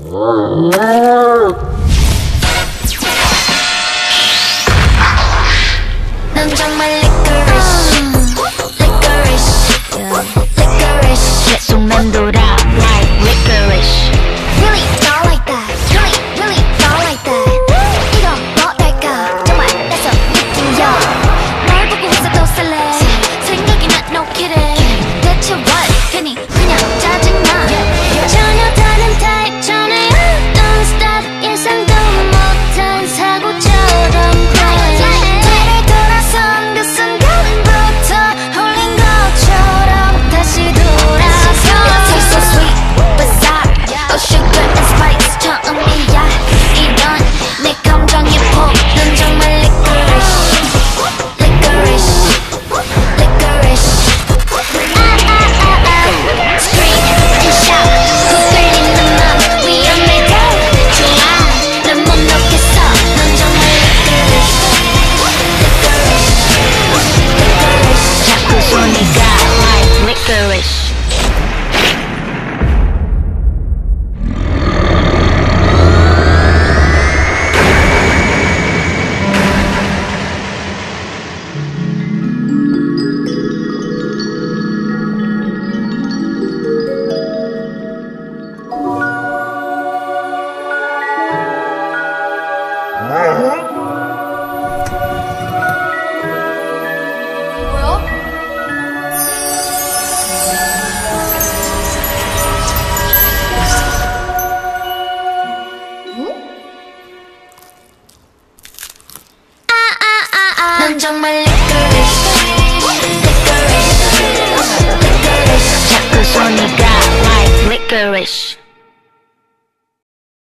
Grrrr! 난 정말 licorice. Licorice. Licorice. 자꾸 손이 가 like licorice.